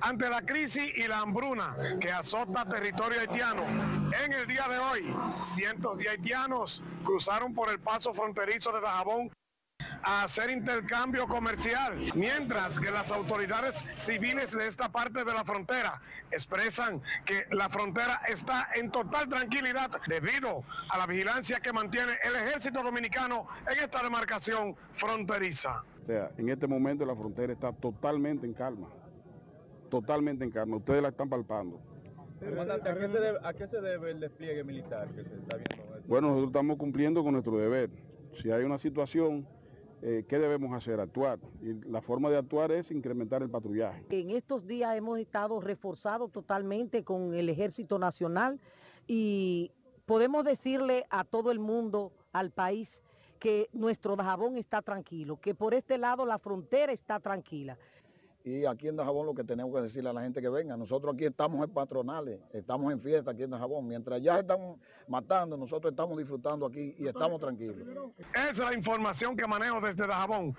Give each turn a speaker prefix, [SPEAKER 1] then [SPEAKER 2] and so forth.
[SPEAKER 1] ante la crisis y la hambruna que azota territorio haitiano. En el día de hoy, cientos de haitianos cruzaron por el paso fronterizo de Dajabón a hacer intercambio comercial, mientras que las autoridades civiles de esta parte de la frontera expresan que la frontera está en total tranquilidad debido a la vigilancia que mantiene el ejército dominicano en esta demarcación fronteriza.
[SPEAKER 2] O sea, en este momento la frontera está totalmente en calma, totalmente en calma, ustedes la están palpando.
[SPEAKER 3] Comandante, ¿a qué, se debe, ¿a qué se debe el despliegue militar que se está viendo?
[SPEAKER 2] Bueno, nosotros estamos cumpliendo con nuestro deber. Si hay una situación eh, ¿qué debemos hacer? Actuar. Y la forma de actuar es incrementar el patrullaje.
[SPEAKER 4] En estos días hemos estado reforzados totalmente con el Ejército Nacional y podemos decirle a todo el mundo, al país, que nuestro Dajabón está tranquilo, que por este lado la frontera está tranquila.
[SPEAKER 5] Y aquí en Dajabón lo que tenemos que decirle a la gente que venga, nosotros aquí estamos en patronales, estamos en fiesta aquí en Dajabón. Mientras ya están matando, nosotros estamos disfrutando aquí y estamos tranquilos.
[SPEAKER 1] Esa es la información que manejo desde Dajabón.